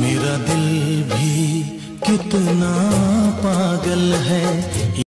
मेरा दिल भी कितना पागल है।